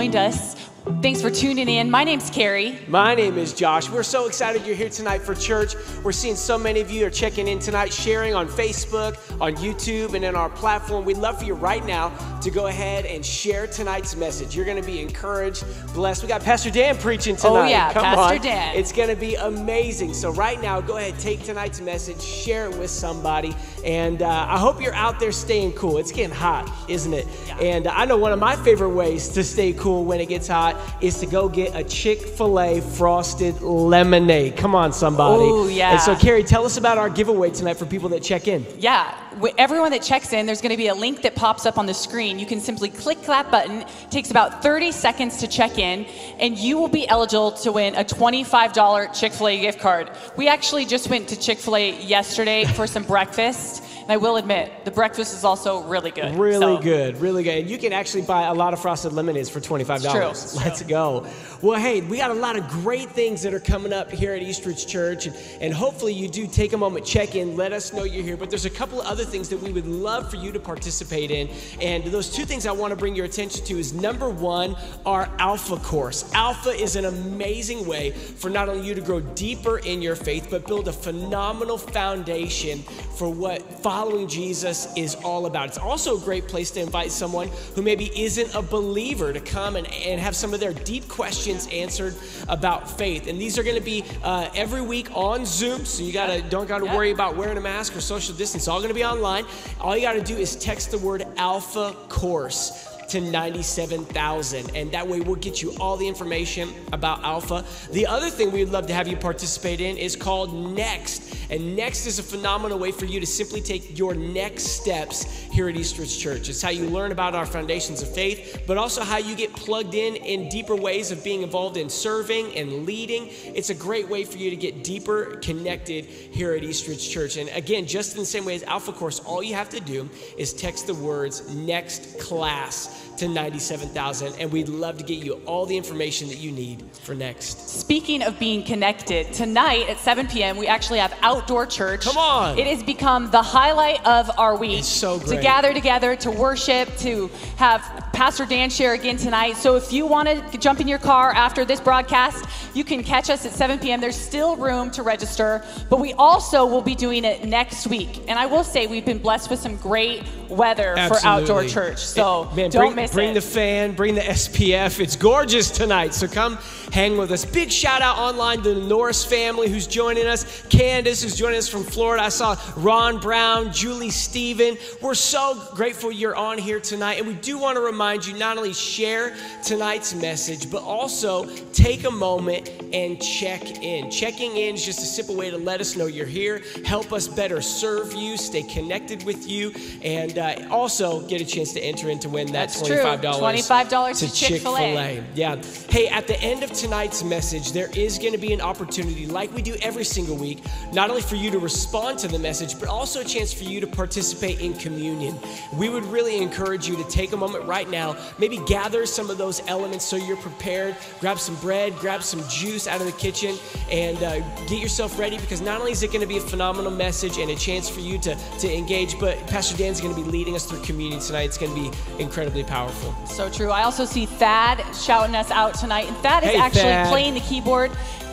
joined us. Thanks for tuning in. My name's Carrie. My name is Josh. We're so excited you're here tonight for church. We're seeing so many of you are checking in tonight, sharing on Facebook, on YouTube, and in our platform. We'd love for you right now to go ahead and share tonight's message. You're going to be encouraged, blessed. We got Pastor Dan preaching oh, tonight. Oh, yeah, Come Pastor on. Dan. It's going to be amazing. So, right now, go ahead, take tonight's message, share it with somebody. And uh, I hope you're out there staying cool. It's getting hot, isn't it? Yeah. And I know one of my favorite ways to stay cool when it gets hot is to go get a Chick fil A frosted lemonade. Come on, somebody. Oh, yeah. And so, Carrie, tell us about our giveaway tonight for people that check in. Yeah. Everyone that checks in, there's going to be a link that pops up on the screen. You can simply click that button. It takes about 30 seconds to check in, and you will be eligible to win a $25 Chick fil A gift card. We actually just went to Chick fil A yesterday for some breakfast And I will admit, the breakfast is also really good. Really So- good, really good. And you can actually buy a lot of frosted lemonades for $25. It's true, it's Let's go. Well, hey, we got a lot of great things that are coming up here at Eastridge Church. And, and hopefully you do take a moment, check in, let us know you're here. But there's a couple of other things that we would love for you to participate in. And those two things I want to bring your attention to is number one, our Alpha course. Alpha is an amazing way for not only you to grow deeper in your faith, but build a phenomenal foundation for what following Jesus is all about. It's also a great place to invite someone who maybe isn't a believer to come and, and have some of their deep questions answered about faith. And these are going to be uh, every week on Zoom, so you gotta don't gotta Yeah. worry about wearing a mask or social distance. It's all going to be online. All you got to do is text the word Alpha Course to 97,000. And that way we'll get you all the information about Alpha. The other thing we'd love to have you participate in is called Next. And Next is a phenomenal way for you to simply take your next steps here at Eastridge Church. It's how you learn about our foundations of faith, but also how you get plugged in in deeper ways of being involved in serving and leading. It's a great way for you to get deeper connected here at Eastridge Church. And again, just in the same way as Alpha Course, all you have to do is text the words next class to 97,000 and we'd love to get you all the information that you need for next. Speaking of being connected, tonight at 7 p.m., we actually have outdoor church. Come on. It has become the highlight of our week. It's so great. To gather together, to worship, to have Pastor Dan share again tonight. So if you want to jump in your car after this broadcast, you can catch us at 7 p.m. There's still room to register, but we also will be doing it next week. And I will say we've been blessed with some great weather for outdoor church. So And, man, don't bring, miss bring it. the fan, bring the SPF. It's gorgeous tonight. So come hang with us. Big shout out online to the Norris family who's joining us. Candace who's joining us from Florida. I saw Ron Brown, Julie Steven. We're so grateful you're on here tonight. And we do want to remind you not only share tonight's message, but also take a moment and check in. Checking in is just a simple way to let us know you're here, help us better serve you, stay connected with you, and uh, also get a chance to enter in to win that That's true. $25 $25 to Chick-fil-A. Chick-fil-A. Yeah. Hey, at the end of tonight's message, there is going to be an opportunity, like we do every single week, not only for you to respond to the message, but also a chance for you to participate in communion. We would really encourage you to take a moment right now, maybe gather some of those elements so you're prepared. Grab some bread, grab some juice out of the kitchen, and uh, get yourself ready because not only is it going to be a phenomenal message and a chance for you to, to engage, but Pastor Dan's going to be leading us through communion tonight. It's going to be incredibly powerful. So true. I also see Thad shouting us out tonight, and Thad is Hey, actually Thad. playing the keyboard.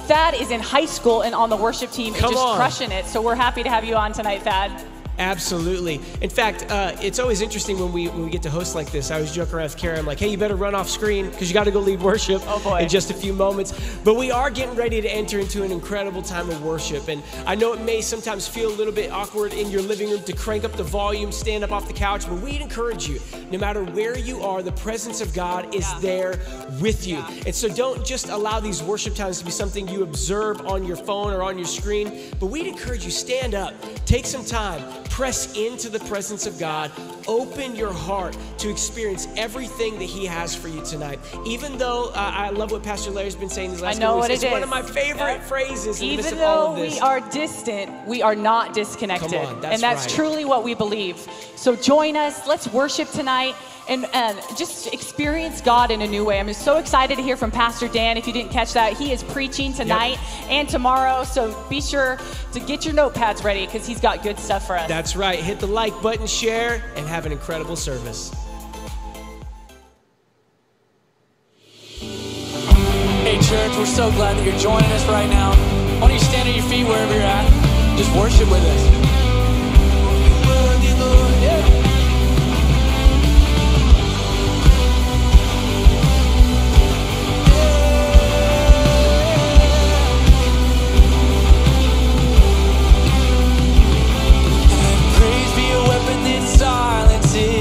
Thad is in high school and on the worship team Come and just on. crushing it. So we're happy to have you on tonight, Thad. Absolutely. In fact, uh, it's always interesting when we when we get to host like this. I was joking around with Kara. I'm like, hey, you better run off screen because you got to go lead worship Oh, in just a few moments. But we are getting ready to enter into an incredible time of worship. And I know it may sometimes feel a little bit awkward in your living room to crank up the volume, stand up off the couch, but we'd encourage you, no matter where you are, the presence of God is there with you. And so don't just allow these worship times to be something you observe on your phone or on your screen, but we'd encourage you stand up, take some time, press into the presence of God, open your heart to experience everything that He has for you tonight. Even though uh, I love what Pastor Larry's been saying these last I know couple what weeks, it it's one is. of my favorite Yeah. phrases in the midst Even though we are distant, we are not disconnected. On, that's and that's right. truly what we believe. So join us. Let's worship tonight and, and just experience God in a new way. I'm just so excited to hear from Pastor Dan. If you didn't catch that, he is preaching tonight and tomorrow. So be sure to get your notepads ready because he's got good stuff for us. That's right. Hit the like button, share, and have an incredible service. Hey, church, we're so glad that you're joining us right now. Why don't you stand on your feet wherever you're at? Just worship with us. Weapon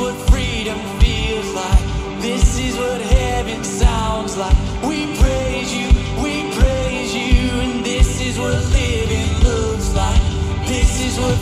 what freedom feels like. This is what heaven sounds like. We praise you, we praise you, and this is what living looks like. This is what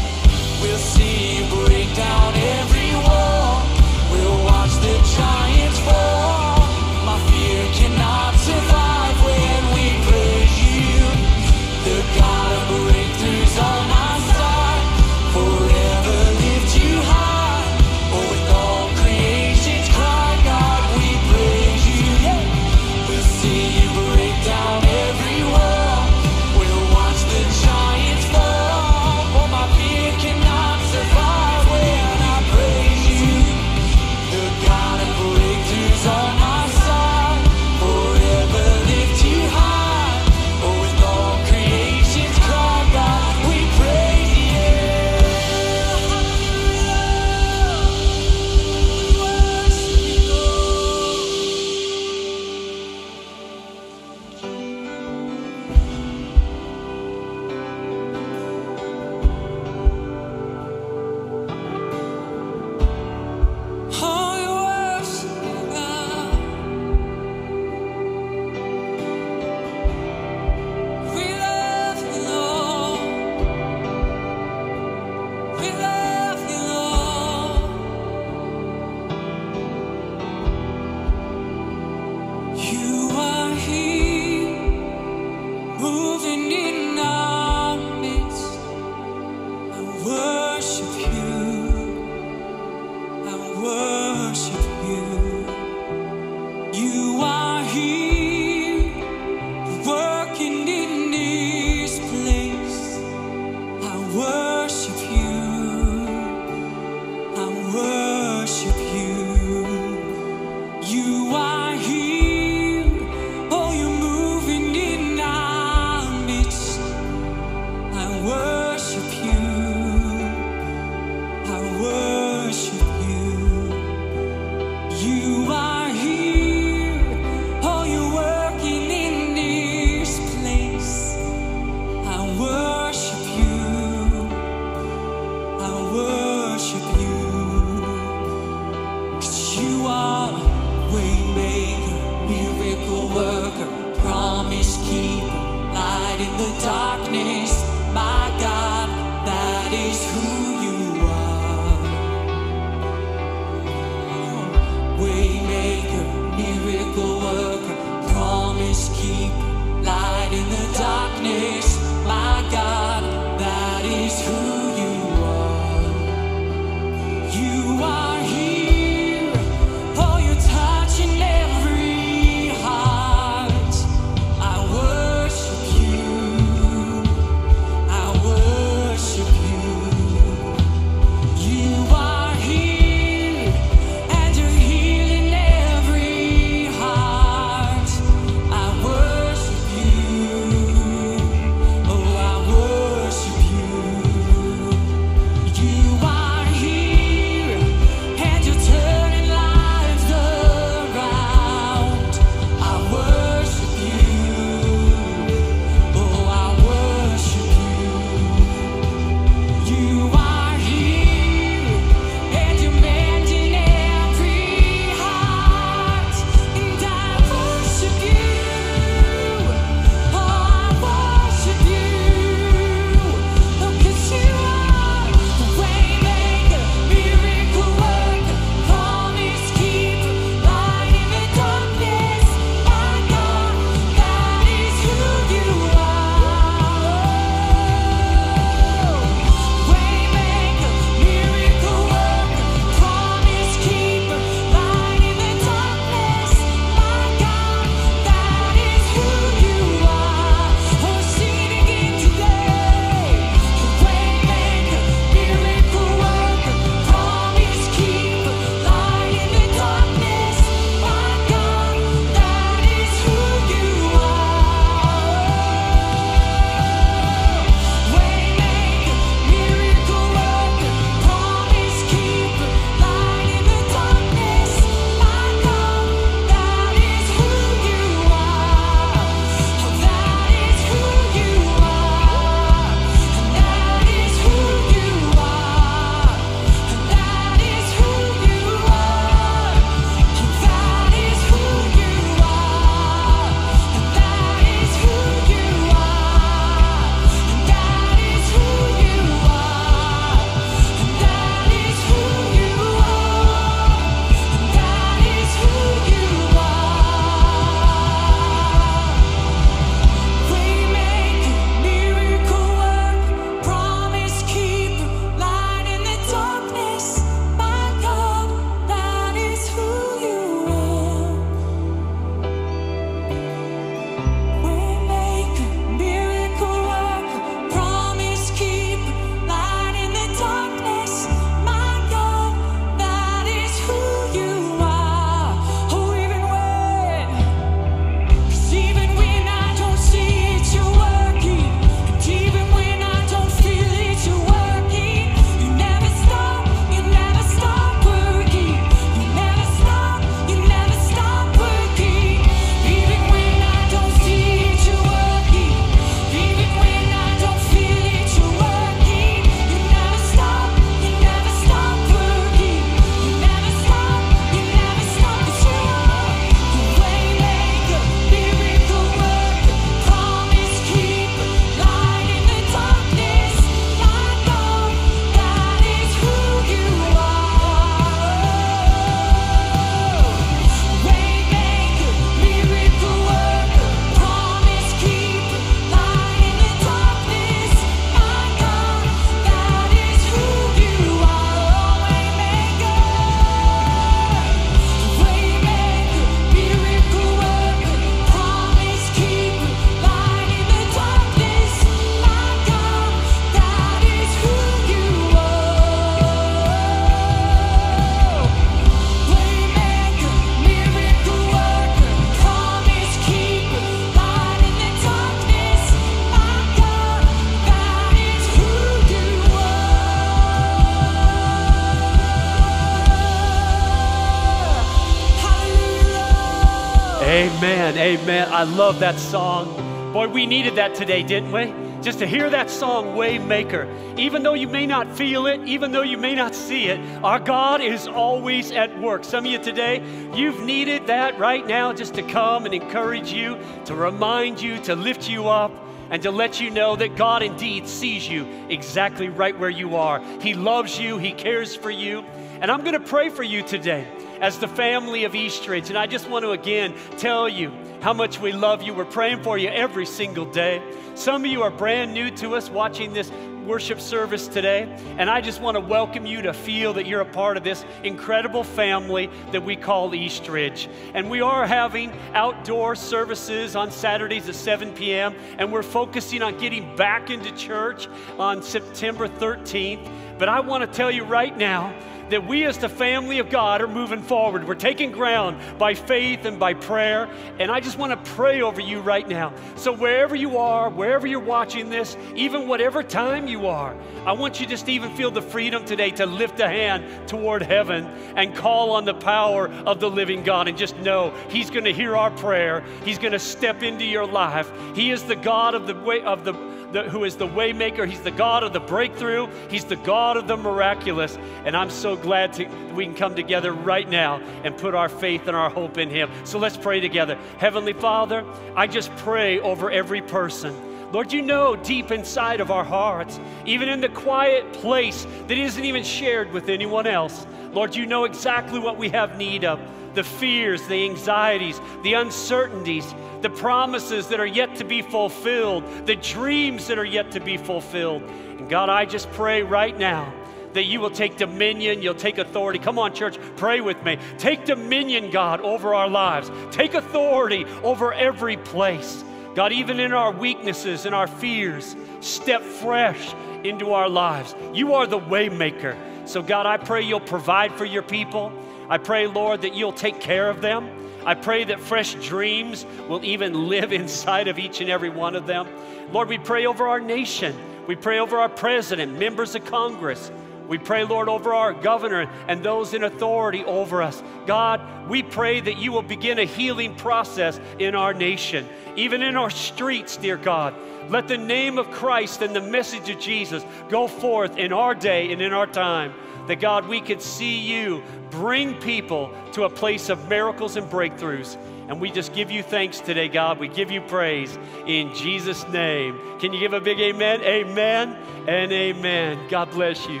I love that song. Boy, we needed that today, didn't we? Just to hear that song, Waymaker. Even though you may not feel it, even though you may not see it, our God is always at work. Some of you today, you've needed that right now just to come and encourage you, to remind you, to lift you up and to let you know that God indeed sees you exactly right where you are. He loves you, He cares for you. And I'm to pray for you today as the family of Eastridge. And I just want to again tell you how much we love you. We're praying for you every single day. Some of you are brand new to us watching this worship service today, and I just want to welcome you to feel that you're a part of this incredible family that we call Eastridge. And we are having outdoor services on Saturdays at 7 p.m., and we're focusing on getting back into church on September 13th. But I want to tell you right now, that we as the family of God are moving forward. We're taking ground by faith and by prayer. And I just want to pray over you right now. So, wherever you are, wherever you're watching this, even whatever time you are, I want you just to even feel the freedom today to lift a hand toward heaven and call on the power of the living God and just know He's going to hear our prayer. He's going to step into your life. He is the God of the way of the the, who is the waymaker. He's the God of the breakthrough. He's the God of the miraculous. And I'm so glad to, we can come together right now and put our faith and our hope in Him. So let's pray together. Heavenly Father, I just pray over every person. Lord, you know deep inside of our hearts, even in the quiet place that isn't even shared with anyone else, Lord, you know exactly what we have need of the fears, the anxieties, the uncertainties, the promises that are yet to be fulfilled, the dreams that are yet to be fulfilled. And God, I just pray right now that you will take dominion, you'll take authority. Come on, church, pray with me. Take dominion, God, over our lives. Take authority over every place. God, even in our weaknesses and our fears, step fresh into our lives. You are the waymaker. So, God, I pray you'll provide for your people. I pray, Lord, that you'll take care of them. I pray that fresh dreams will even live inside of each and every one of them. Lord, we pray over our nation. We pray over our president, members of Congress. We pray, Lord, over our governor and those in authority over us. God, we pray that you will begin a healing process in our nation, even in our streets, dear God. Let the name of Christ and the message of Jesus go forth in our day and in our time. That God, we could see you bring people to a place of miracles and breakthroughs. And we just give you thanks today, God. We give you praise in Jesus' name. Can you give a big amen? Amen and amen. God bless you.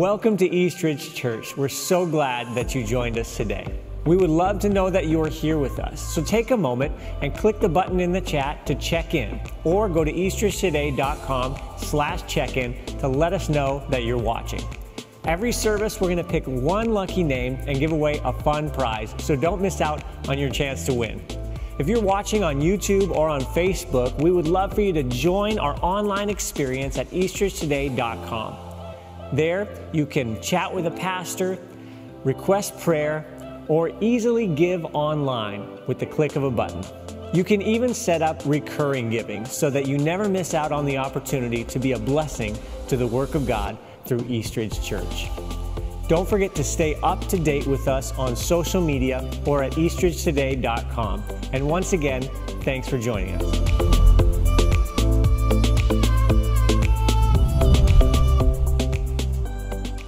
Welcome to Eastridge Church. We're so glad that you joined us today. We would love to know that you are here with us. So take a moment and click the button in the chat to check in or go to eastridgetoday.com slash check in to let us know that you're watching. Every service, we're going to pick one lucky name and give away a fun prize, so don't miss out on your chance to win. If you're watching on YouTube or on Facebook, we would love for you to join our online experience at eastridgetoday.com. There, you can chat with a pastor, request prayer, or easily give online with the click of a button. You can even set up recurring giving so that you never miss out on the opportunity to be a blessing to the work of God through Eastridge Church. Don't forget to stay up to date with us on social media or at eastridgetoday.com. And once again, thanks for joining us.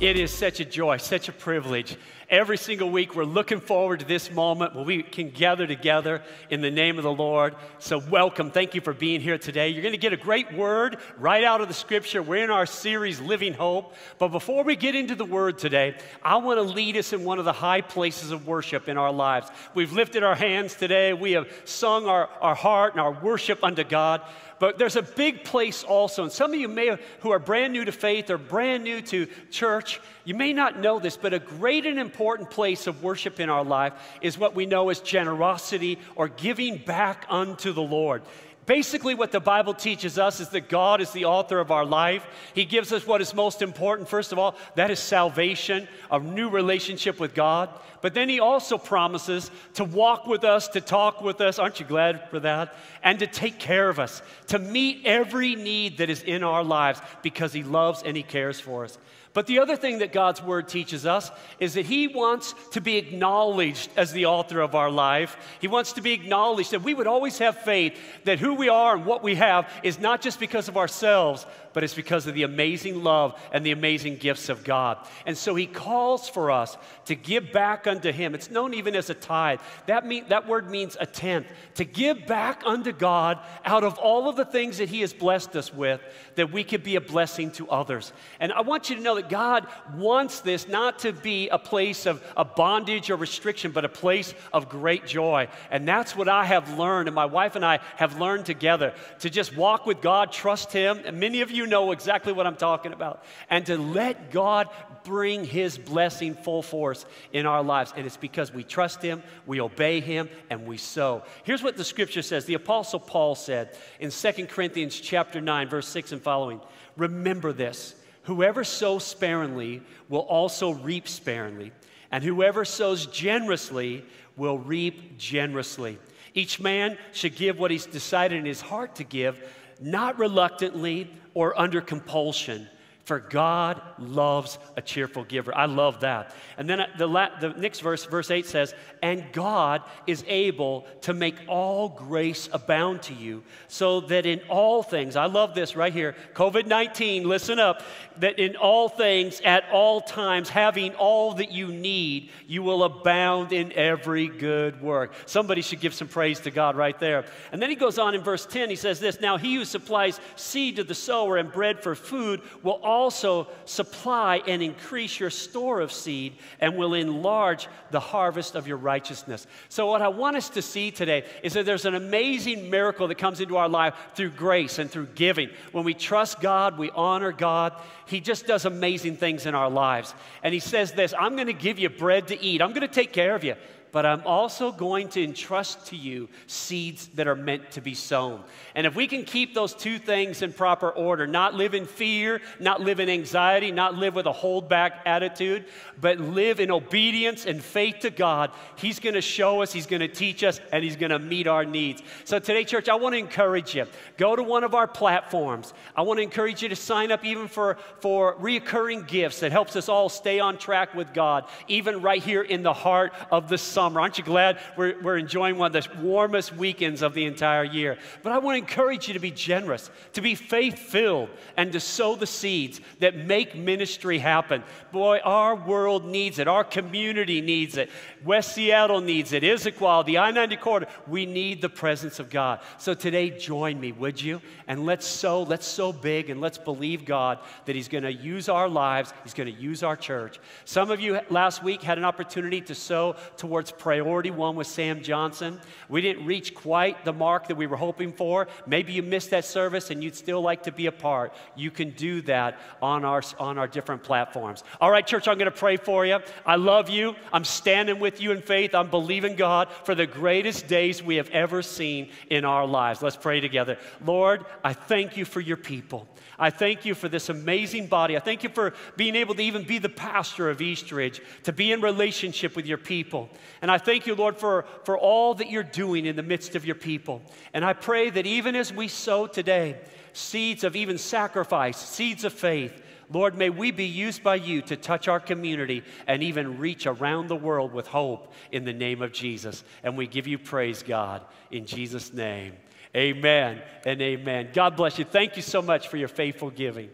It is such a joy, such a privilege. Every single week, we're looking forward to this moment where we can gather together in the name of the Lord. So, welcome. Thank you for being here today. You're going to get a great word right out of the scripture. We're in our series, Living Hope. But before we get into the word today, I want to lead us in one of the high places of worship in our lives. We've lifted our hands today, we have sung our, our heart and our worship unto God. But there's a big place also, and some of you may who are brand new to faith or brand new to church, you may not know this, but a great and important place of worship in our life is what we know as generosity or giving back unto the Lord. Basically, what the Bible teaches us is that God is the author of our life. He gives us what is most important, first of all, that is salvation, a new relationship with God. But then He also promises to walk with us, to talk with us. Aren't you glad for that? And to take care of us, to meet every need that is in our lives because He loves and He cares for us. But the other thing that God's word teaches us is that He wants to be acknowledged as the author of our life. He wants to be acknowledged that we would always have faith that who we are and what we have is not just because of ourselves, but it's because of the amazing love and the amazing gifts of God. And so He calls for us to give back unto Him. It's known even as a tithe. That, mean, that word means a tenth. To give back unto God out of all of the things that He has blessed us with, that we could be a blessing to others. And I want you to know that God wants this not to be a place of a bondage or restriction, but a place of great joy. And that's what I have learned, and my wife and I have learned together to just walk with God, trust Him. And many of you know exactly what I'm talking about. And to let God bring His blessing full force in our lives. And it's because we trust Him, we obey Him, and we sow. Here's what the scripture says. The Apostle Paul said in 2 Corinthians chapter 9, verse 6 and following. Remember this Whoever sows sparingly will also reap sparingly, and whoever sows generously will reap generously. Each man should give what he's decided in his heart to give, not reluctantly or under compulsion for God loves a cheerful giver. I love that. And then uh, the, la- the next verse, verse 8 says, And God is able to make all grace abound to you, so that in all things, I love this right here, COVID 19, listen up, that in all things, at all times, having all that you need, you will abound in every good work. Somebody should give some praise to God right there. And then he goes on in verse 10, he says this Now he who supplies seed to the sower and bread for food will also supply and increase your store of seed and will enlarge the harvest of your righteousness. So, what I want us to see today is that there's an amazing miracle that comes into our life through grace and through giving. When we trust God, we honor God, He just does amazing things in our lives. And He says this I'm going to give you bread to eat, I'm going to take care of you but I'm also going to entrust to you seeds that are meant to be sown. And if we can keep those two things in proper order, not live in fear, not live in anxiety, not live with a hold back attitude, but live in obedience and faith to God, He's going to show us, He's going to teach us, and He's going to meet our needs. So today, church, I want to encourage you. Go to one of our platforms. I want to encourage you to sign up even for, for reoccurring gifts that helps us all stay on track with God, even right here in the heart of the sun summer. Aren't you glad we're, we're enjoying one of the warmest weekends of the entire year? But I want to encourage you to be generous, to be faith filled, and to sow the seeds that make ministry happen. Boy, our world needs it. Our community needs it. West Seattle needs it. Issaquah, the I 90 corridor. We need the presence of God. So today, join me, would you? And let's sow, let's sow big, and let's believe God that He's going to use our lives, He's going to use our church. Some of you last week had an opportunity to sow towards priority one with Sam Johnson. We didn't reach quite the mark that we were hoping for. Maybe you missed that service and you'd still like to be a part. You can do that on our, on our different platforms. All right, church, I'm going to pray for you. I love you. I'm standing with you in faith. I'm believing God for the greatest days we have ever seen in our lives. Let's pray together. Lord, I thank you for your people. I thank you for this amazing body. I thank you for being able to even be the pastor of Eastridge, to be in relationship with your people. And I thank you, Lord, for, for all that you're doing in the midst of your people. And I pray that even as we sow today, seeds of even sacrifice, seeds of faith, Lord, may we be used by you to touch our community and even reach around the world with hope in the name of Jesus. And we give you praise, God, in Jesus' name. Amen and amen. God bless you. Thank you so much for your faithful giving.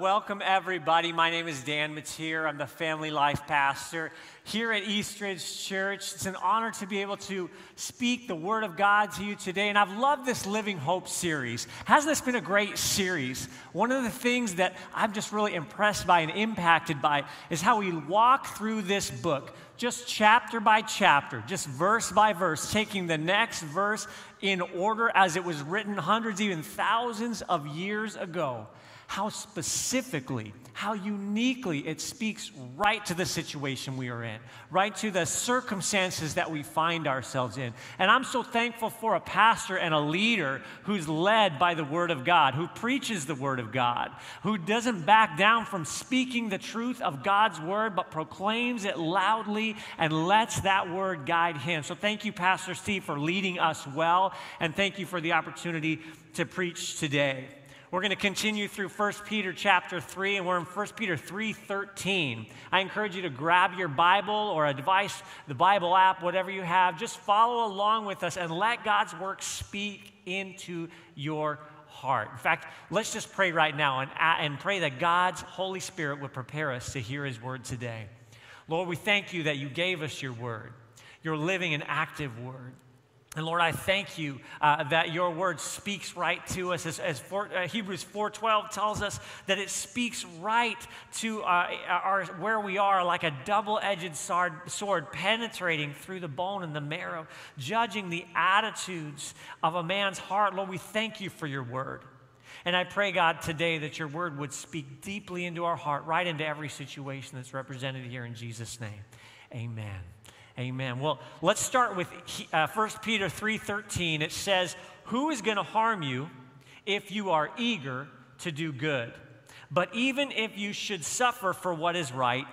Welcome everybody. My name is Dan Mateer. I'm the family life pastor here at Eastridge Church. It's an honor to be able to speak the Word of God to you today. And I've loved this Living Hope series. Hasn't this been a great series? One of the things that I'm just really impressed by and impacted by is how we walk through this book, just chapter by chapter, just verse by verse, taking the next verse in order as it was written hundreds, even thousands of years ago how specifically, how uniquely it speaks right to the situation we are in, right to the circumstances that we find ourselves in. And I'm so thankful for a pastor and a leader who's led by the Word of God, who preaches the Word of God, who doesn't back down from speaking the truth of God's Word, but proclaims it loudly and lets that Word guide him. So thank you, Pastor Steve, for leading us well, and thank you for the opportunity to preach today. We're going to continue through 1 Peter chapter 3, and we're in 1 Peter 3.13. I encourage you to grab your Bible or a device, the Bible app, whatever you have. Just follow along with us and let God's work speak into your heart. In fact, let's just pray right now and, and pray that God's Holy Spirit would prepare us to hear His word today. Lord, we thank you that you gave us your word, your living and active word. And Lord, I thank you uh, that your word speaks right to us. As, as for, uh, Hebrews 4.12 tells us that it speaks right to uh, our, where we are like a double-edged sword, sword penetrating through the bone and the marrow, judging the attitudes of a man's heart. Lord, we thank you for your word. And I pray, God, today that your word would speak deeply into our heart, right into every situation that's represented here in Jesus' name. Amen. Amen. Well, let's start with uh, 1 Peter 3:13. It says, "Who is going to harm you if you are eager to do good? But even if you should suffer for what is right,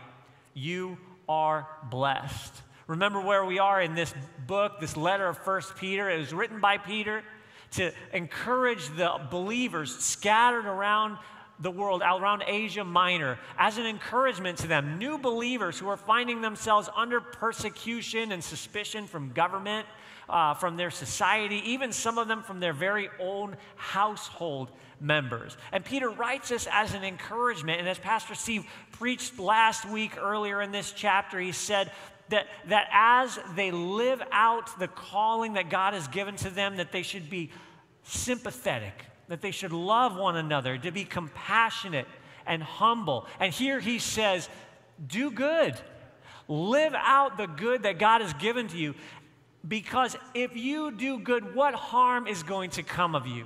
you are blessed." Remember where we are in this book, this letter of 1 Peter. It was written by Peter to encourage the believers scattered around the world, around Asia Minor, as an encouragement to them, new believers who are finding themselves under persecution and suspicion from government, uh, from their society, even some of them from their very own household members. And Peter writes this as an encouragement. And as Pastor Steve preached last week earlier in this chapter, he said, that, that as they live out the calling that God has given to them, that they should be sympathetic that they should love one another, to be compassionate and humble. And here he says, do good. Live out the good that God has given to you. Because if you do good, what harm is going to come of you?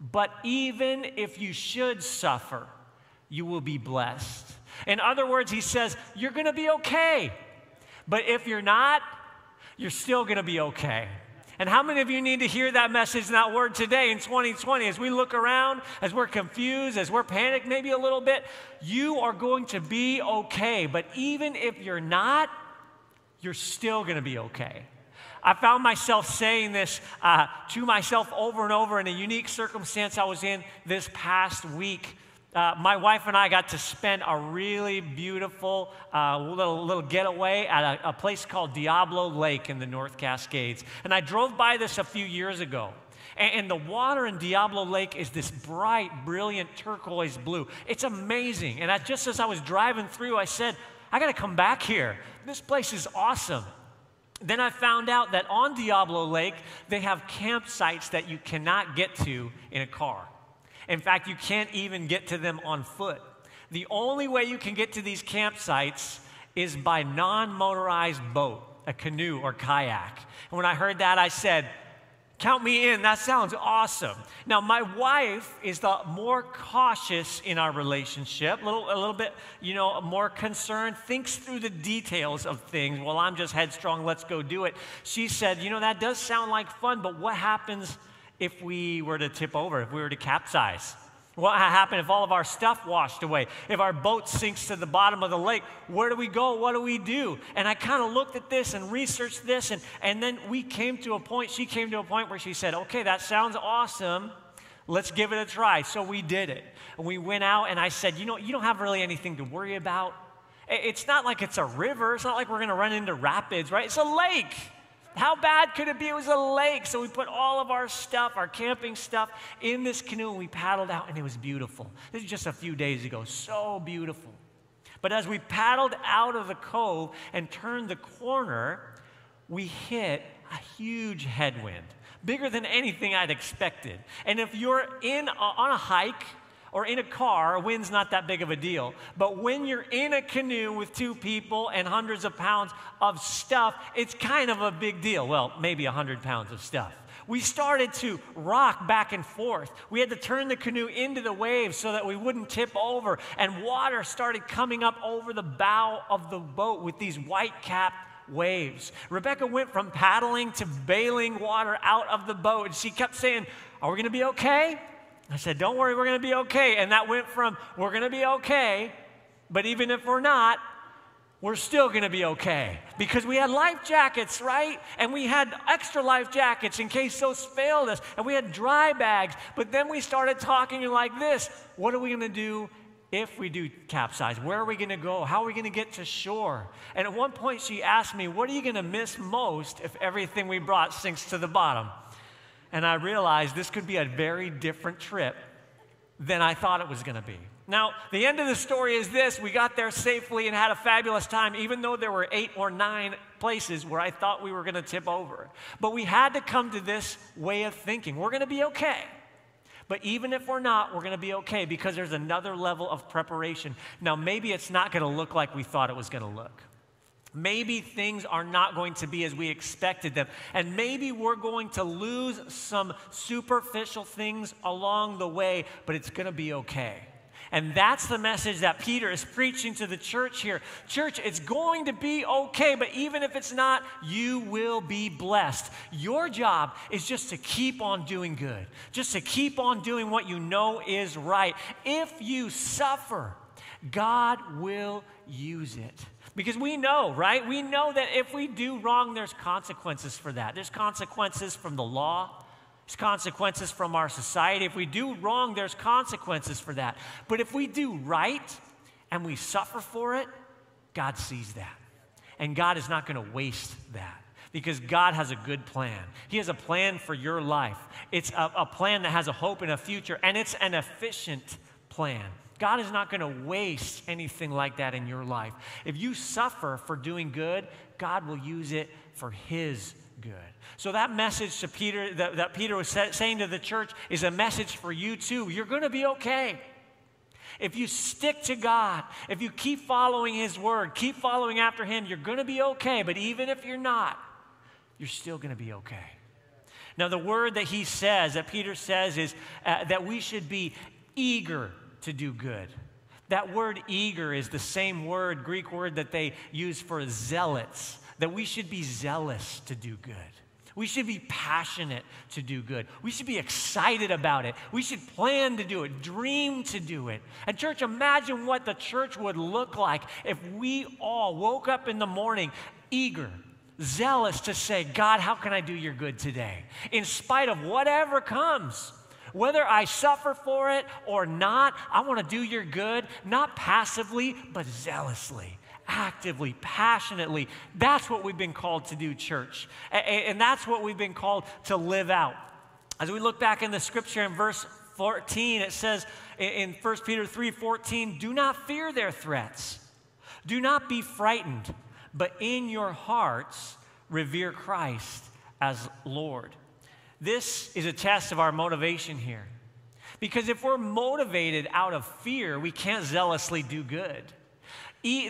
But even if you should suffer, you will be blessed. In other words, he says, you're going to be okay. But if you're not, you're still going to be okay. And how many of you need to hear that message and that word today in 2020 as we look around, as we're confused, as we're panicked maybe a little bit? You are going to be okay. But even if you're not, you're still going to be okay. I found myself saying this uh, to myself over and over in a unique circumstance I was in this past week uh, my wife and I got to spend a really beautiful uh, little, little getaway at a, a place called Diablo Lake in the North Cascades. And I drove by this a few years ago. And, the water in Diablo Lake is this bright, brilliant turquoise blue. It's amazing. And I, just as I was driving through, I said, I got to come back here. This place is awesome. Then I found out that on Diablo Lake, they have campsites that you cannot get to in a car. In fact, you can't even get to them on foot. The only way you can get to these campsites is by non motorized boat, a canoe or kayak. And when I heard that, I said, Count me in. That sounds awesome. Now, my wife is the more cautious in our relationship, a little, a little bit, you know, more concerned, thinks through the details of things. Well, I'm just headstrong, let's go do it. She said, You know, that does sound like fun, but what happens if we were to tip over, if we were to capsize? What happened if all of our stuff washed away? If our boat sinks to the bottom of the lake, where do we go? What do we do? And I kind of looked at this and researched this, and, and then we came to a point, she came to a point where she said, Okay, that sounds awesome. Let's give it a try. So we did it. We went out, and I said, You know, you don't have really anything to worry about. It's not like it's a river, it's not like we're going to run into rapids, right? It's a lake. How bad could it be? It was a lake. So we put all of our stuff, our camping stuff, in this canoe and we paddled out and it was beautiful. This is just a few days ago. So beautiful. But as we paddled out of the cove and turned the corner, we hit a huge headwind, bigger than anything I'd expected. And if you're in a, on a hike or in a car, a wind's not that big of a deal. But when you're in a canoe with two people and hundreds of pounds of stuff, it's kind of a big deal. Well, maybe 100 pounds of stuff. We started to rock back and forth. We had to turn the canoe into the waves so that we wouldn't tip over, and water started coming up over the bow of the boat with these white capped waves. Rebecca went from paddling to bailing water out of the boat, and she kept saying, Are we going to be okay? I said, Don't worry, we're going to be okay. And that went from, We're going to be okay, but even if we're not, we're still going to be okay because we had life jackets, right? And we had extra life jackets in case those failed us, and we had dry bags. But then we started talking like this What are we going to do if we do capsize? Where are we going to go? How are we going to get to shore? And at one point, she asked me, What are you going to miss most if everything we brought sinks to the bottom? And I realized this could be a very different trip than I thought it was going to be. Now, the end of the story is this we got there safely and had a fabulous time, even though there were eight or nine places where I thought we were going to tip over. But we had to come to this way of thinking we're going to be okay. But even if we're not, we're going to be okay because there's another level of preparation. Now, maybe it's not going to look like we thought it was going to look. Maybe things are not going to be as we expected them. And maybe we're going to lose some superficial things along the way, but it's going to be okay. And that's the message that Peter is preaching to the church here. Church, it's going to be okay, but even if it's not, you will be blessed. Your job is just to keep on doing good, just to keep on doing what you know is right. If you suffer, God will use it. Because we know, right? We know that if we do wrong, there's consequences for that. There's consequences from the law, there's consequences from our society. If we do wrong, there's consequences for that. But if we do right and we suffer for it, God sees that. And God is not going to waste that because God has a good plan. He has a plan for your life. It's a, a, plan that has a hope and a future, and it's an efficient plan. God is not going to waste anything like that in your life. If you suffer for doing good, God will use it for His good. So that message to Peter that, that Peter was saying to the church is a message for you too. You're going to be okay. If you stick to God, if you keep following His word, keep following after Him, you're going to be okay. But even if you're not, you're still going to be okay. Now, the word that he says, that Peter says, is uh, that we should be eager to do good. That word eager is the same word, Greek word that they use for zealots, that we should be zealous to do good. We should be passionate to do good. We should be excited about it. We should plan to do it, dream to do it. And, church, imagine what the church would look like if we all woke up in the morning eager, zealous to say, God, how can I do your good today? In spite of whatever comes. Whether I suffer for it or not, I want to do your good, not passively, but zealously actively, passionately. That's what we've been called to do, church. And that's what we've been called to live out. As we look back in the scripture in verse 14, it says in 1 Peter 3 14, do not fear their threats. Do not be frightened, but in your hearts revere Christ as Lord. This is a test of our motivation here. Because if we're motivated out of fear, we can't zealously do good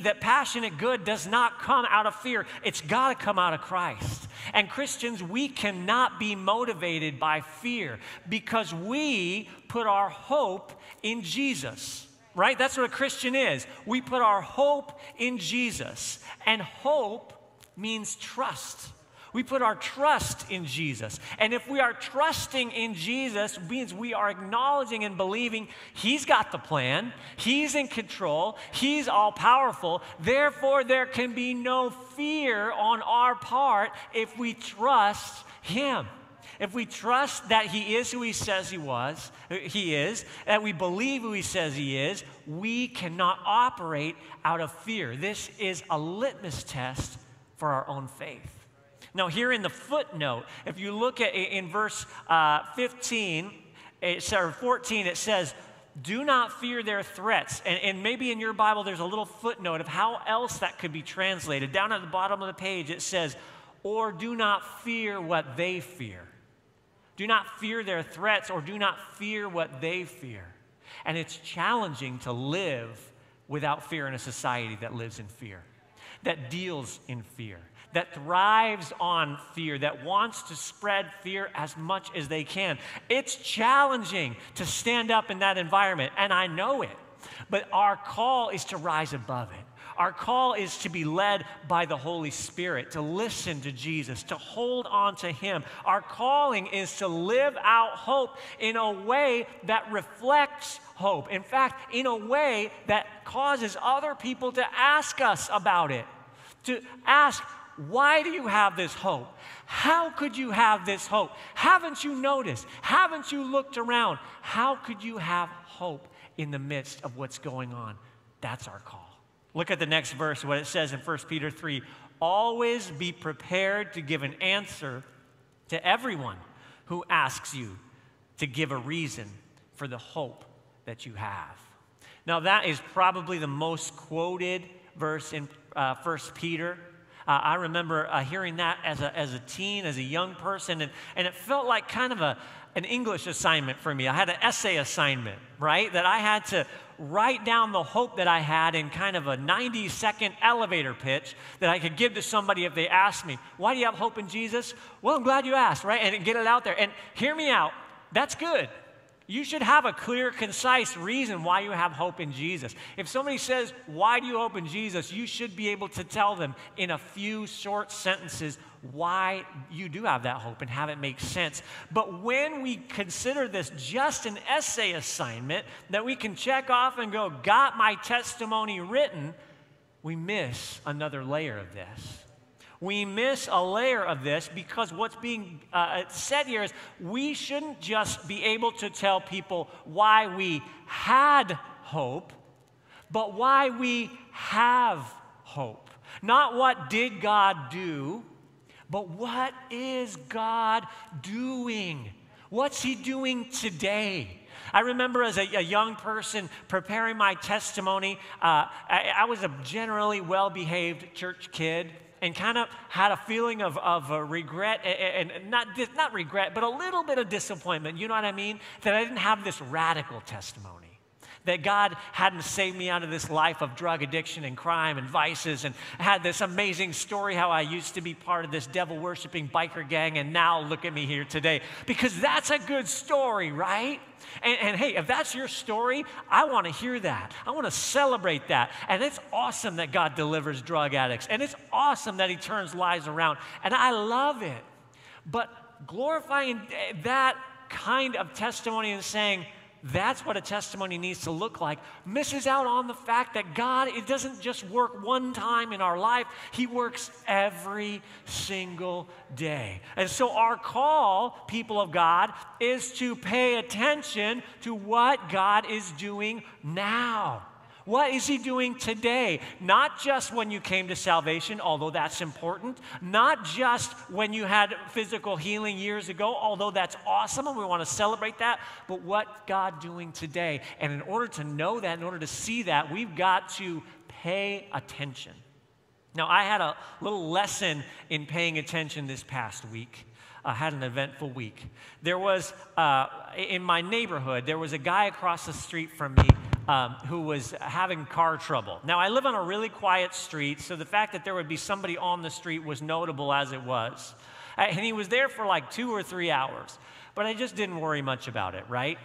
that passionate good does not come out of fear. It's got to come out of Christ. And Christians, we cannot be motivated by fear because we put our hope in Jesus. Right? That's what a Christian is. We put our hope in Jesus. And hope means trust. We put our trust in Jesus. And if we are trusting in Jesus, means we are acknowledging and believing He's got the plan, He's in control, He's all powerful. Therefore, there can be no fear on our part if we trust Him. If we trust that He is who He says He was, He is, that we believe who He says He is, we cannot operate out of fear. This is a litmus test for our own faith. Now, here in the footnote, if you look at in verse uh, 15, it, or 14, it says, do not fear their threats. And, and, maybe in your Bible there's a little footnote of how else that could be translated. Down at the bottom of the page it says, or do not fear what they fear. Do not fear their threats, or do not fear what they fear. And it's challenging to live without fear in a society that lives in fear, that deals in fear that thrives on fear, that wants to spread fear as much as they can. It's challenging to stand up in that environment, and I know it. But our call is to rise above it. Our call is to be led by the Holy Spirit, to listen to Jesus, to hold on to Him. Our calling is to live out hope in a way that reflects hope. In fact, in a way that causes other people to ask us about it, to ask, why do you have this hope? How could you have this hope? Haven't you noticed? Haven't you looked around? How could you have hope in the midst of what's going on? That's our call. Look at the next verse, what it says in 1 Peter 3 Always be prepared to give an answer to everyone who asks you to give a reason for the hope that you have. Now, that is probably the most quoted verse in uh, 1 Peter. Uh, I remember uh, hearing that as a, as a teen, as a young person, and, and it felt like kind of a, an English assignment for me. I had an essay assignment, right? That I had to write down the hope that I had in kind of a 90 second elevator pitch that I could give to somebody if they asked me, Why do you have hope in Jesus? Well, I'm glad you asked, right? And get it out there. And hear me out. That's good. You should have a clear, concise reason why you have hope in Jesus. If somebody says, Why do you hope in Jesus? you should be able to tell them in a few short sentences why you do have that hope and have it make sense. But when we consider this just an essay assignment that we can check off and go, Got my testimony written, we miss another layer of this we miss a layer of this because what's being uh, said here is we shouldn't just be able to tell people why we had hope, but why we have hope. Not what did God do, but what is God doing? What's He doing today? I remember as a, a young person preparing my testimony, uh, I, I was a generally well behaved church kid and kind of had a feeling of, of uh, regret and, and not, not regret, but a little bit of disappointment. You know what I mean? That I didn't have this radical testimony that God hadn't saved me out of this life of drug addiction and crime and vices, and had this amazing story how I used to be part of this devil worshiping biker gang, and now look at me here today. Because that's a good story, right? And, and hey, if that's your story, I want to hear that. I want to celebrate that. And it's awesome that God delivers drug addicts, and it's awesome that He turns lives around, and I love it. But glorifying that kind of testimony and saying, that's what a testimony needs to look like, misses out on the fact that God, it doesn't just work one time in our life, He works every single day. And so, our call, people of God, is to pay attention to what God is doing now. What is he doing today? Not just when you came to salvation, although that's important. Not just when you had physical healing years ago, although that's awesome and we want to celebrate that. But what God doing today? And in order to know that, in order to see that, we've got to pay attention. Now, I had a little lesson in paying attention this past week. I had an eventful week. There was, uh, in my neighborhood, there was a guy across the street from me um, who was having car trouble. Now, I live on a really quiet street, so the fact that there would be somebody on the street was notable as it was. Uh, and he was there for like two or three hours, but I just didn't worry much about it, right?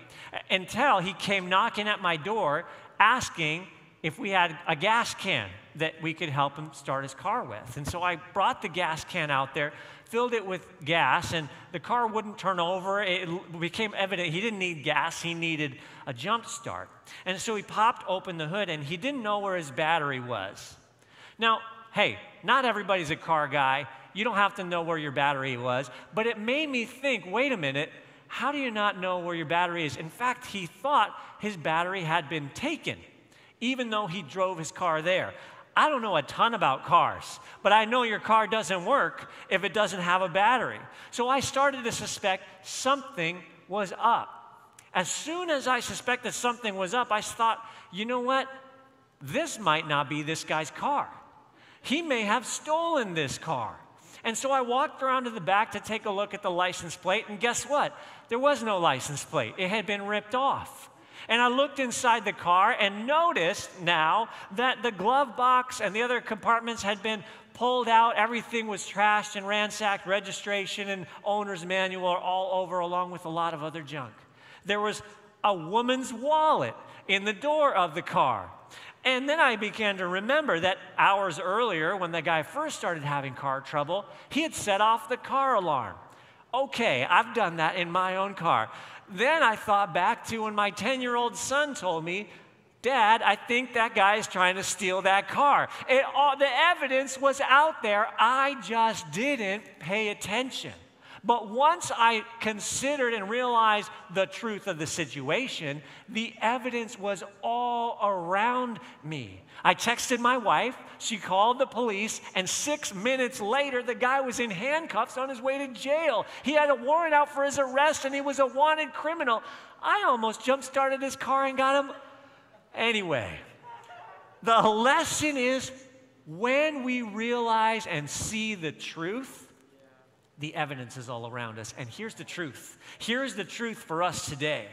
Until he came knocking at my door asking if we had a gas can that we could help him start his car with. And so I brought the gas can out there, filled it with gas, and the car wouldn't turn over. It became evident he didn't need gas, he needed a jump start. And so he popped open the hood and he didn't know where his battery was. Now, hey, not everybody's a car guy. You don't have to know where your battery was. But it made me think wait a minute, how do you not know where your battery is? In fact, he thought his battery had been taken, even though he drove his car there. I don't know a ton about cars, but I know your car doesn't work if it doesn't have a battery. So I started to suspect something was up. As soon as I suspected something was up, I thought, you know what? This might not be this guy's car. He may have stolen this car. And so I walked around to the back to take a look at the license plate, and guess what? There was no license plate, it had been ripped off. And I looked inside the car and noticed now that the glove box and the other compartments had been pulled out. Everything was trashed and ransacked. Registration and owner's manual are all over, along with a lot of other junk. There was a woman's wallet in the door of the car. And then I began to remember that hours earlier, when the guy first started having car trouble, he had set off the car alarm. Okay, I've done that in my own car. Then I thought back to when my 10 year old son told me, Dad, I think that guy is trying to steal that car. It, all, the evidence was out there. I just didn't pay attention. But once I considered and realized the truth of the situation, the evidence was all around me. I texted my wife, she called the police, and six minutes later, the guy was in handcuffs on his way to jail. He had a warrant out for his arrest and he was a wanted criminal. I almost jump started his car and got him. Anyway, the lesson is when we realize and see the truth, the evidence is all around us. And here's the truth. Here's the truth for us today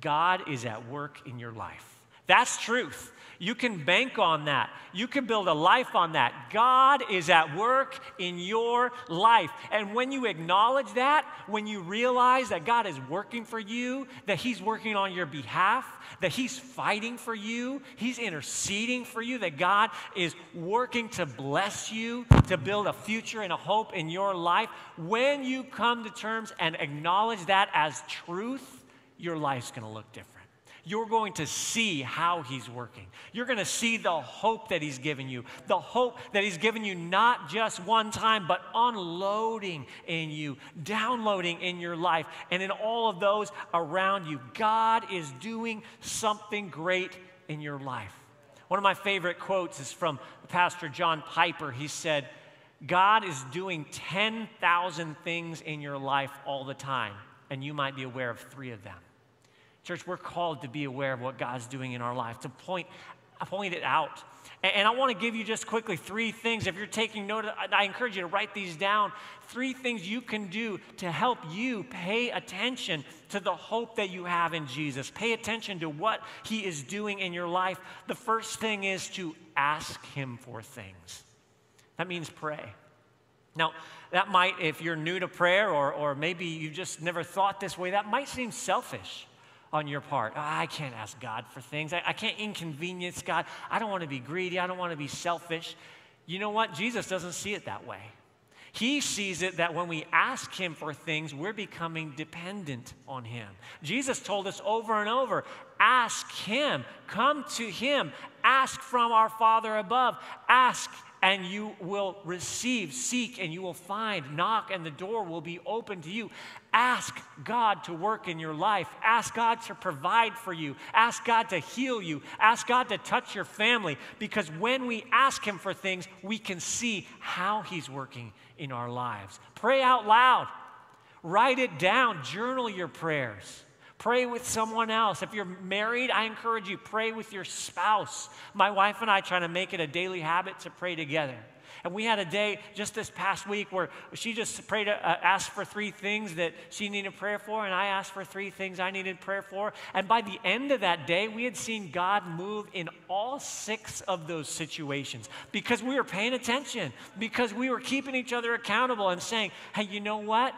God is at work in your life. That's truth. You can bank on that. You can build a life on that. God is at work in your life. And when you acknowledge that, when you realize that God is working for you, that He's working on your behalf, that He's fighting for you, He's interceding for you, that God is working to bless you, to build a future and a hope in your life, when you come to terms and acknowledge that as truth, your life's going to look different you're going to see how He's working. You're going to see the hope that He's given you, the hope that He's given you not just one time, but unloading in you, downloading in your life, and in all of those around you. God is doing something great in your life. One of my favorite quotes is from Pastor John Piper. He said, God is doing 10,000 things in your life all the time, and you might be aware of three of them. Church, we're called to be aware of what God's doing in our life, to point, point it out. And, and I want to give you just quickly three things. If you're taking note, I encourage you to write these down. Three things you can do to help you pay attention to the hope that you have in Jesus. Pay attention to what He is doing in your life. The first thing is to ask Him for things. That means pray. Now, that might, if you're new to prayer or, or maybe you just never thought this way, that might seem selfish on your part. I can't ask God for things. I, I can't inconvenience God. I don't want to be greedy. I don't want to be selfish. You know what? Jesus doesn't see it that way. He sees it that when we ask Him for things, we're becoming dependent on Him. Jesus told us over and over ask Him, come to Him, ask from our Father above, ask and you will receive. Seek and you will find. Knock and the door will be open to you. Ask God to work in your life. Ask God to provide for you. Ask God to heal you. Ask God to touch your family. Because when we ask Him for things, we can see how He's working in our lives. Pray out loud. Write it down. Journal your prayers. Pray with someone else. If you're married, I encourage you, pray with your spouse. My wife and I try to make it a daily habit to pray together. And we had a day just this past week where she just prayed, uh, asked for three things that she needed prayer for, and I asked for three things I needed prayer for. And by the end of that day, we had seen God move in all six of those situations because we were paying attention, because we were keeping each other accountable and saying, hey, you know what?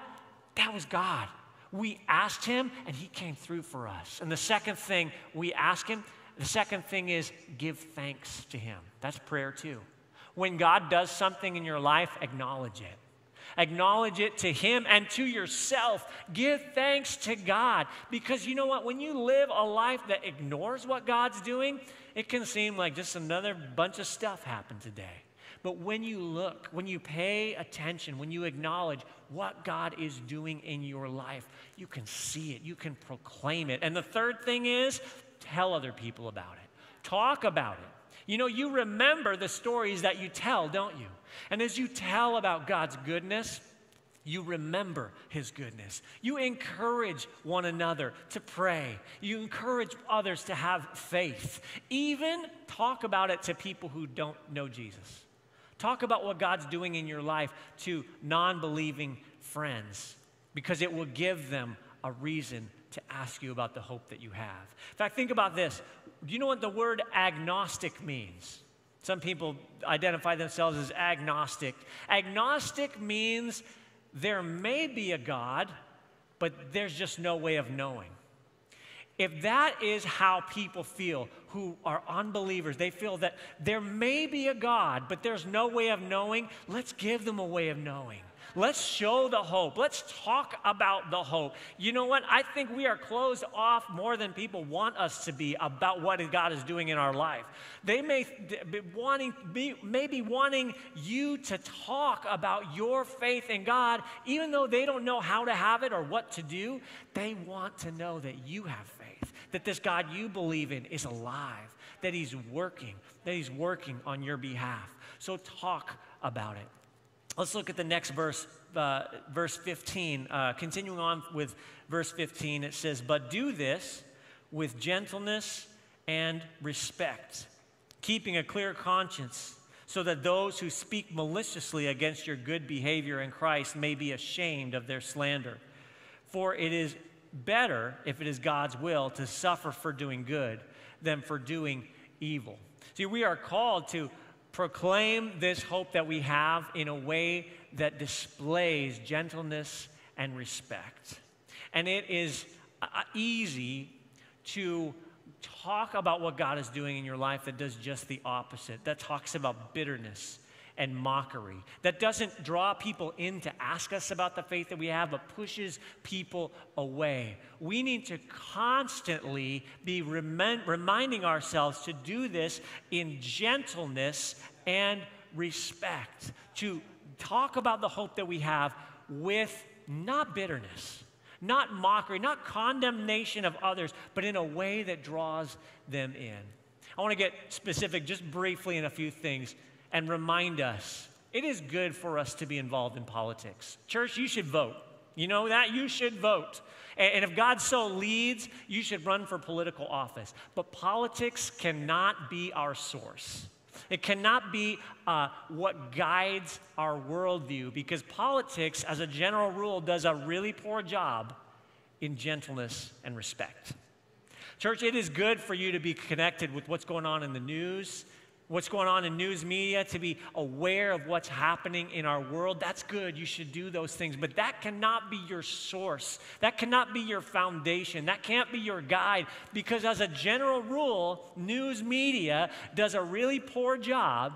That was God. We asked him and he came through for us. And the second thing we ask him, the second thing is give thanks to him. That's prayer too. When God does something in your life, acknowledge it. Acknowledge it to Him and to yourself. Give thanks to God. Because you know what? When you live a life that ignores what God's doing, it can seem like just another bunch of stuff happened today. But when you look, when you pay attention, when you acknowledge what God is doing in your life, you can see it, you can proclaim it. And the third thing is tell other people about it, talk about it. You know, you remember the stories that you tell, don't you? And as you tell about God's goodness, You remember his goodness. You encourage one another to pray. You encourage others to have faith. Even talk about it to people who don't know Jesus. Talk about what God's doing in your life to non believing friends because it will give them a reason to ask you about the hope that you have. In fact, think about this. Do you know what the word agnostic means? Some people identify themselves as agnostic. Agnostic means there may be a God, but there's just no way of knowing. If that is how people feel who are unbelievers, they feel that there may be a God, but there's no way of knowing, let's give them a way of knowing. Let's show the hope. Let's talk about the hope. You know what? I think we are closed off more than people want us to be about what God is doing in our life. They may be wanting, be, maybe wanting you to talk about your faith in God, even though they don't know how to have it or what to do. They want to know that you have faith, that this God you believe in is alive, that He's working, that He's working on your behalf. So talk about it. Let's look at the next verse, uh, verse 15. Uh, continuing on with verse 15, it says, But do this with gentleness and respect, keeping a clear conscience, so that those who speak maliciously against your good behavior in Christ may be ashamed of their slander. For it is better, if it is God's will, to suffer for doing good than for doing evil. See, we are called to proclaim this hope that we have in a way that displays gentleness and respect. And it is uh, easy to talk about what God is doing in your life that does just the opposite, that talks about bitterness and mockery, that doesn't draw people in to ask us about the faith that we have, but pushes people away. We need to constantly be rem- reminding ourselves to do this in gentleness and respect, to talk about the hope that we have with not bitterness, not mockery, not condemnation of others, but in a way that draws them in. I want to get specific just briefly in a few things and remind us it is good for us to be involved in politics. Church, you should vote. You know that? You should vote. And if God so leads, you should run for political office. But politics cannot be our source. It cannot be uh, what guides our worldview because politics, as a general rule, does a really poor job in gentleness and respect. Church, it is good for you to be connected with what's going on in the news what's going on in news media, to be aware of what's happening in our world. That's good. You should do those things. But that cannot be your source. That cannot be your foundation. That can't be your guide. Because, as a general rule, news media does a really poor job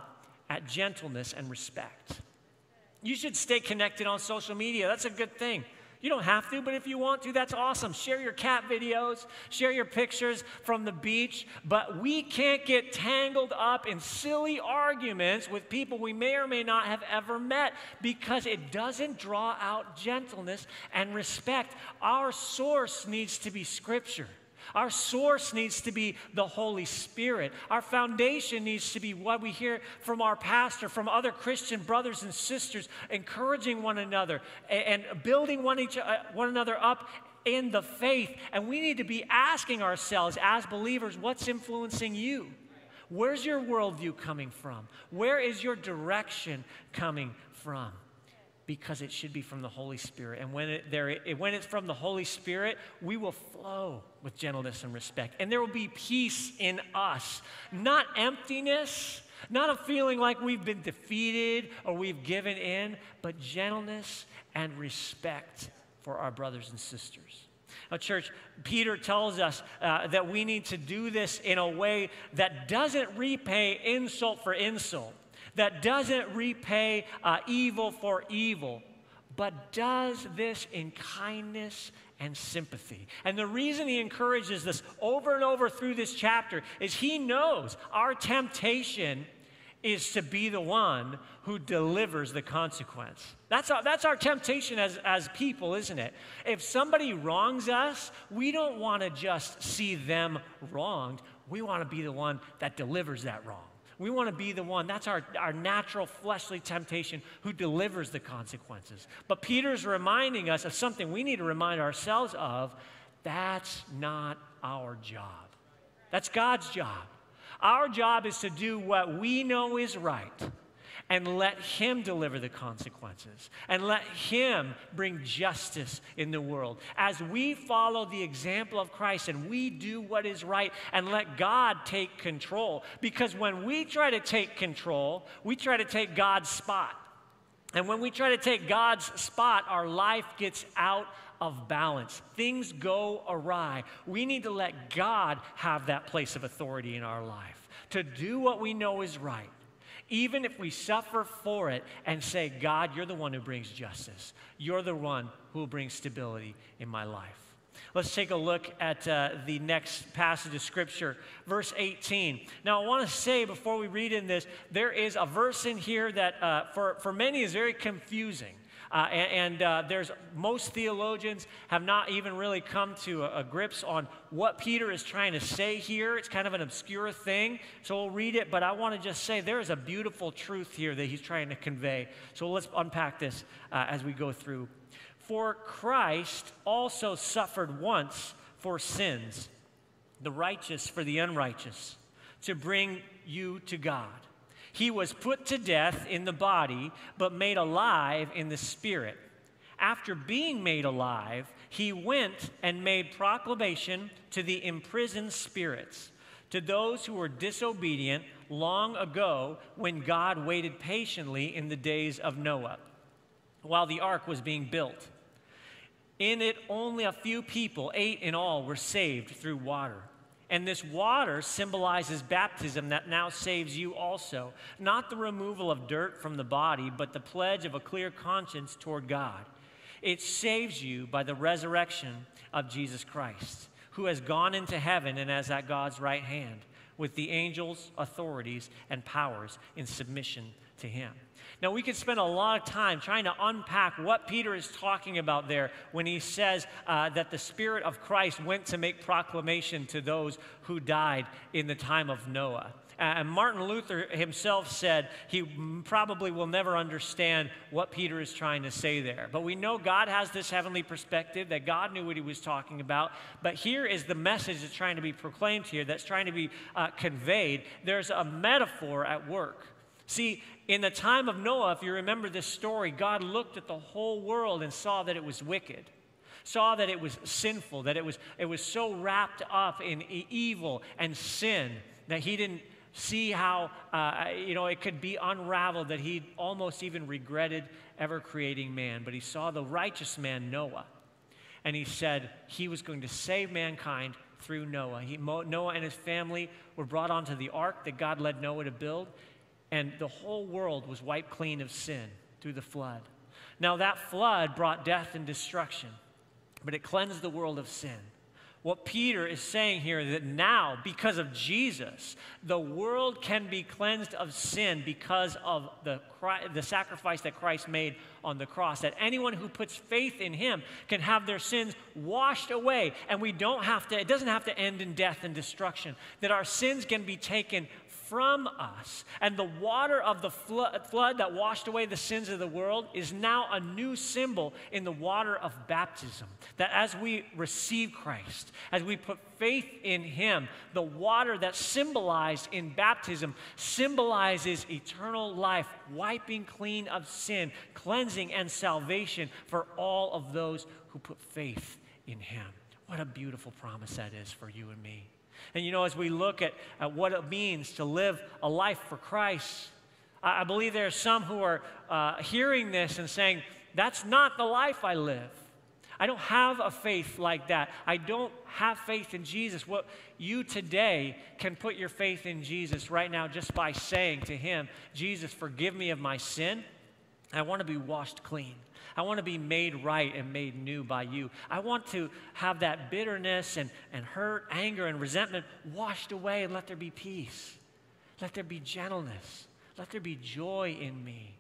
at gentleness and respect. You should stay connected on social media. That's a good thing. You don't have to, but if you want to, that's awesome. Share your cat videos, share your pictures from the beach, but we can't get tangled up in silly arguments with people we may or may not have ever met because it doesn't draw out gentleness and respect. Our source needs to be Scripture. Our source needs to be the Holy Spirit. Our foundation needs to be what we hear from our pastor, from other Christian brothers and sisters, encouraging one another and building one, each, uh, one another up in the faith. And we need to be asking ourselves as believers what's influencing you? Where's your worldview coming from? Where is your direction coming from? because it should be from the Holy Spirit. And when, it, there, it, when it's from the Holy Spirit, we will flow with gentleness and respect. And there will be peace in us, not emptiness, not a feeling like we've been defeated or we've given in, but gentleness and respect for our brothers and sisters. Now, church, Peter tells us uh, that we need to do this in a way that doesn't repay insult for insult that doesn't repay uh, evil for evil, but does this in kindness and sympathy. And the reason he encourages this over and over through this chapter is he knows our temptation is to be the one who delivers the consequence. That's our, that's our temptation as, as people, isn't it? If somebody wrongs us, we don't want to just see them wronged. We want to be the one that delivers that wrong. We want to be the one, that's our, our natural fleshly temptation, who delivers the consequences. But Peter's reminding us of something we need to remind ourselves of that's not our job. That's God's job. Our job is to do what we know is right and let Him deliver the consequences and let Him bring justice in the world. As we follow the example of Christ and we do what is right and let God take control. Because when we try to take control, we try to take God's spot. And when we try to take God's spot, our life gets out of balance. Things go awry. We need to let God have that place of authority in our life to do what we know is right even if we suffer for it and say, God, you're the one who brings justice. You're the one who will bring stability in my life. Let's take a look at uh, the next passage of Scripture, verse 18. Now, I want to say before we read in this, there is a verse in here that uh, for, for many is very confusing. Uh, and, and uh, there's most theologians have not even really come to a, a, grips on what Peter is trying to say here. It's kind of an obscure thing. So we'll read it, but I want to just say there is a beautiful truth here that he's trying to convey. So let's unpack this uh, as we go through. For Christ also suffered once for sins, the righteous for the unrighteous, to bring you to God he was put to death in the body, but made alive in the spirit. After being made alive, he went and made proclamation to the imprisoned spirits, to those who were disobedient long ago when God waited patiently in the days of Noah, while the ark was being built. In it, only a few people, eight in all, were saved through water. And this water symbolizes baptism that now saves you also. Not the removal of dirt from the body, but the pledge of a clear conscience toward God. It saves you by the resurrection of Jesus Christ, who has gone into heaven and is at God's right hand, with the angels, authorities, and powers in submission to him. Now, we could spend a lot of time trying to unpack what Peter is talking about there when he says uh, that the Spirit of Christ went to make proclamation to those who died in the time of Noah. And Martin Luther himself said he probably will never understand what Peter is trying to say there. But we know God has this heavenly perspective, that God knew what he was talking about. But here is the message that's trying to be proclaimed here, that's trying to be uh, conveyed. There's a metaphor at work. See, in the time of Noah, if you remember this story, God looked at the whole world and saw that it was wicked, saw that it was sinful, that it was, it was so wrapped up in evil and sin that he didn't see how uh, you know it could be unraveled that he almost even regretted ever creating man. But he saw the righteous man noah and he said he was going to save mankind through noah. He, noah and his family were brought onto the ark that god led noah to build and the whole world was wiped clean of sin through the flood. Now, that flood brought death and destruction, but it cleansed the world of sin. What Peter is saying here is that now, because of Jesus, the world can be cleansed of sin because of the, the sacrifice that Christ made on the cross. That anyone who puts faith in him can have their sins washed away, and we don't have to, it doesn't have to end in death and destruction. That our sins can be taken from us. And the water of the flood that washed away the sins of the world is now a new symbol in the water of baptism. That as we receive Christ, as we put faith in Him, the water that symbolized in baptism symbolizes eternal life, wiping clean of sin, cleansing and salvation for all of those who put faith in Him. What a beautiful promise that is for you and me. And you know, as we look at, at what it means to live a life for Christ, I, I believe there are some who are uh, hearing this and saying, That's not the life I live. I don't have a faith like that. I don't have faith in Jesus. What you today can put your faith in Jesus right now just by saying to Him, Jesus, forgive me of my sin. I want to be washed clean. I want to be made right and made new by you. I want to have that bitterness and, and hurt, anger, and resentment washed away and let there be peace. Let there be gentleness. Let there be joy in me.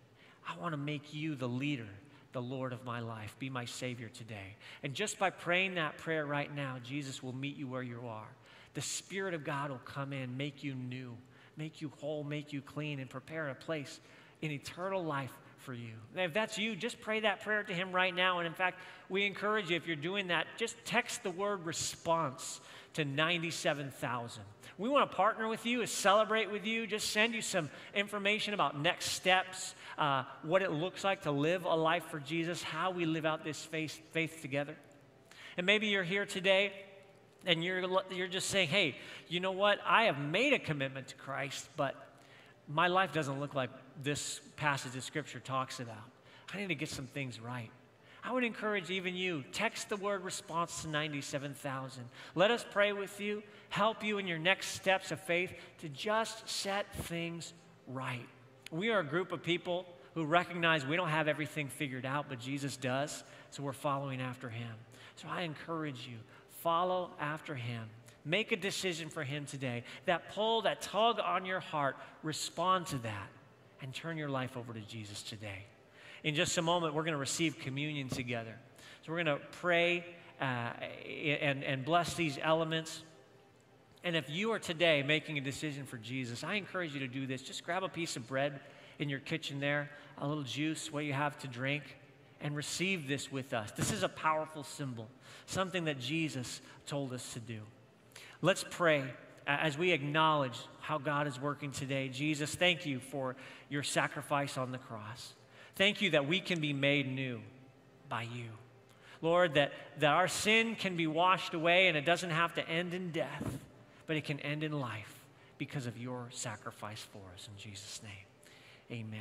I want to make you the leader, the Lord of my life. Be my Savior today. And just by praying that prayer right now, Jesus will meet you where you are. The Spirit of God will come in, make you new make you whole, make you clean, and prepare a place in eternal life for you. If that's you, just pray that prayer to Him right now. And in fact, we encourage you, if you're doing that, just text the word response to 97,000. We want to partner with you, celebrate with you, just send you some information about next steps, uh, what it looks like to live a life for Jesus, how we live out this faith, faith together. And maybe you're here today and you're, you're just saying, hey, you know what? I have made a commitment to Christ, but my life doesn't look like this passage of Scripture talks about. I need to get some things right. I would encourage even you, text the word response to 97,000. Let us pray with you, help you in your next steps of faith to just set things right. We are a group of people who recognize we don't have everything figured out, but Jesus does, so we're following after him. So I encourage you, follow after him. Make a decision for him today. That pull, that tug on your heart, respond to that and turn your life over to Jesus today. In just a moment, we're going to receive communion together. So we're going to pray uh, and, and bless these elements. And if you are today making a decision for Jesus, I encourage you to do this. Just grab a piece of bread in your kitchen there, a little juice, what you have to drink, and receive this with us. This is a powerful symbol, something that Jesus told us to do. Let's pray as we acknowledge how God is working today. Jesus, thank you for your sacrifice on the cross. Thank you that we can be made new by you. Lord, that, that our sin can be washed away and it doesn't have to end in death, but it can end in life because of your sacrifice for us. In Jesus' name, amen.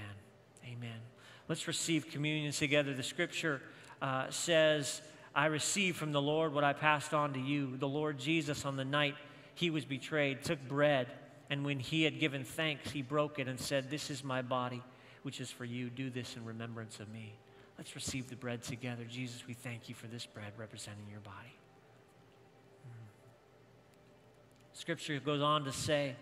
Amen. Let's receive communion together. The scripture uh, says, I received from the Lord what I passed on to you. The Lord Jesus, on the night he was betrayed, took bread, and when he had given thanks, he broke it and said, This is my body which is for you. Do this in remembrance of me. Let's receive the bread together. Jesus, we thank you for this bread representing your body. Mm. Scripture goes on to say,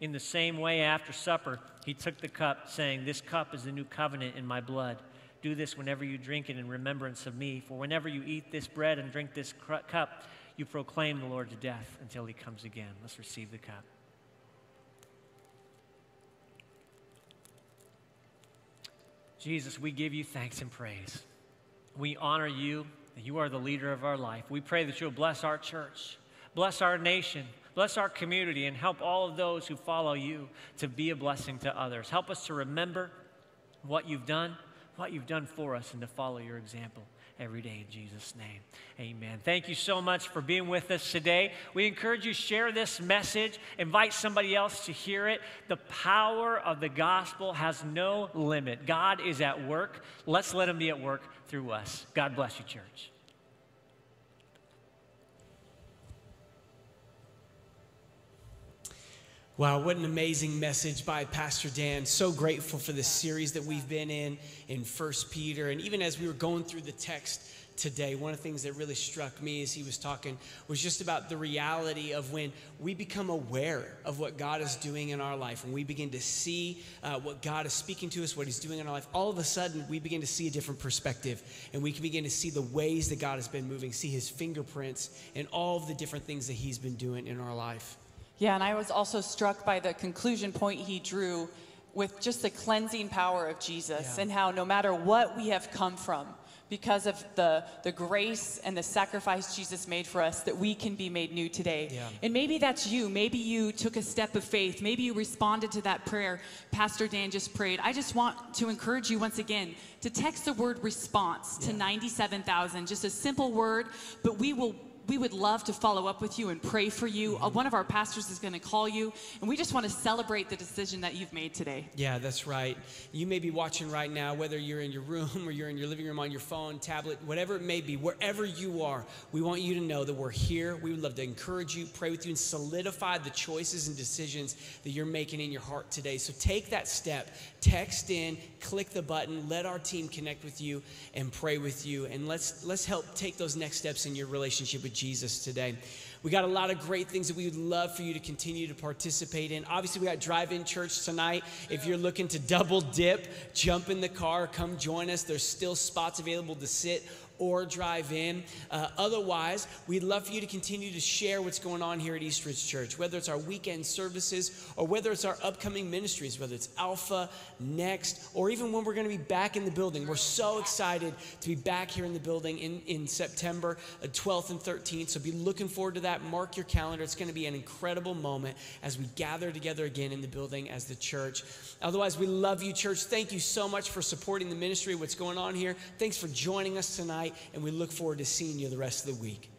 in the same way, after supper, he took the cup, saying, This cup is the new covenant in my blood. Do this whenever you drink it in remembrance of me. For whenever you eat this bread and drink this cup, you proclaim the Lord to death until he comes again. Let's receive the cup. Jesus, we give you thanks and praise. We honor you, that you are the leader of our life. We pray that you'll bless our church, bless our nation, bless our community, and help all of those who follow you to be a blessing to others. Help us to remember what you've done, what you've done for us, and to follow your example every day in Jesus' name. Amen. Thank you so much for being with us today. We encourage you share this message, invite somebody else to hear it. The power of the gospel has no limit. God is at work. Let's let him be at work through us. God bless you, church. Wow, what an amazing message by Pastor Dan. So grateful for this series that we've been in in First Peter. And even as we were going through the text today, one of the things that really struck me as he was talking was just about the reality of when we become aware of what God is doing in our life, when we begin to see uh, what God is speaking to us, what he's doing in our life, all of a sudden we begin to see a different perspective. And we can begin to see the ways that God has been moving, see his fingerprints, and all of the different things that he's been doing in our life. Yeah, and I was also struck by the conclusion point he drew with just the cleansing power of Jesus yeah. and how no matter what we have come from, because of the, the grace and the sacrifice Jesus made for us, that we can be made new today. Yeah. And maybe that's you. Maybe you took a step of faith. Maybe you responded to that prayer Pastor Dan just prayed. I just want to encourage you once again to text the word response to 97,000. Just a simple word, but we will we would love to follow up with you and pray for you. Uh, one of our pastors is going to call you, and we just want to celebrate the decision that you've made today. Yeah, that's right. You may be watching right now, whether you're in your room or you're in your living room on your phone, tablet, whatever it may be, wherever you are, we want you to know that we're here. We would love to encourage you, pray with you, and solidify the choices and decisions that you're making in your heart today. So take that step, text in, click the button, let our team connect with you and pray with you, and let's let's help take those next steps in your relationship with Jesus today. We got a lot of great things that we would love for you to continue to participate in. Obviously, we got drive in church tonight. If you're looking to double dip, jump in the car, come join us. There's still spots available to sit or drive in. Uh, otherwise, we'd love for you to continue to share what's going on here at Eastridge Church, whether it's our weekend services or whether it's our upcoming ministries, whether it's Alpha, Next, or even when we're going to be back in the building. We're so excited to be back here in the building in, in September 12th uh, and 13th. So be looking forward to that. Mark your calendar. It's going to be an incredible moment as we gather together again in the building as the church. Otherwise, we love you, church. Thank you so much for supporting the ministry, what's going on here. Thanks for joining us tonight, and we look forward to seeing you the rest of the week.